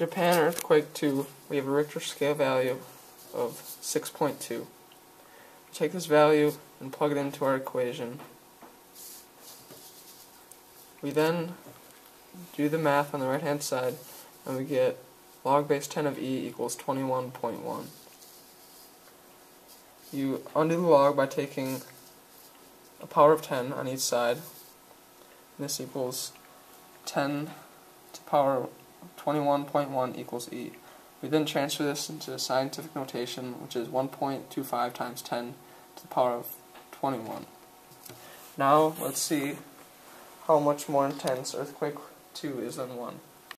Japan earthquake 2, we have a Richter scale value of 6.2. Take this value and plug it into our equation. We then do the math on the right hand side and we get log base 10 of e equals 21.1. You undo the log by taking a power of 10 on each side. This equals 10 to power 21.1 equals e. We then transfer this into scientific notation, which is 1.25 times 10 to the power of 21. Now, let's see how much more intense earthquake 2 is than 1.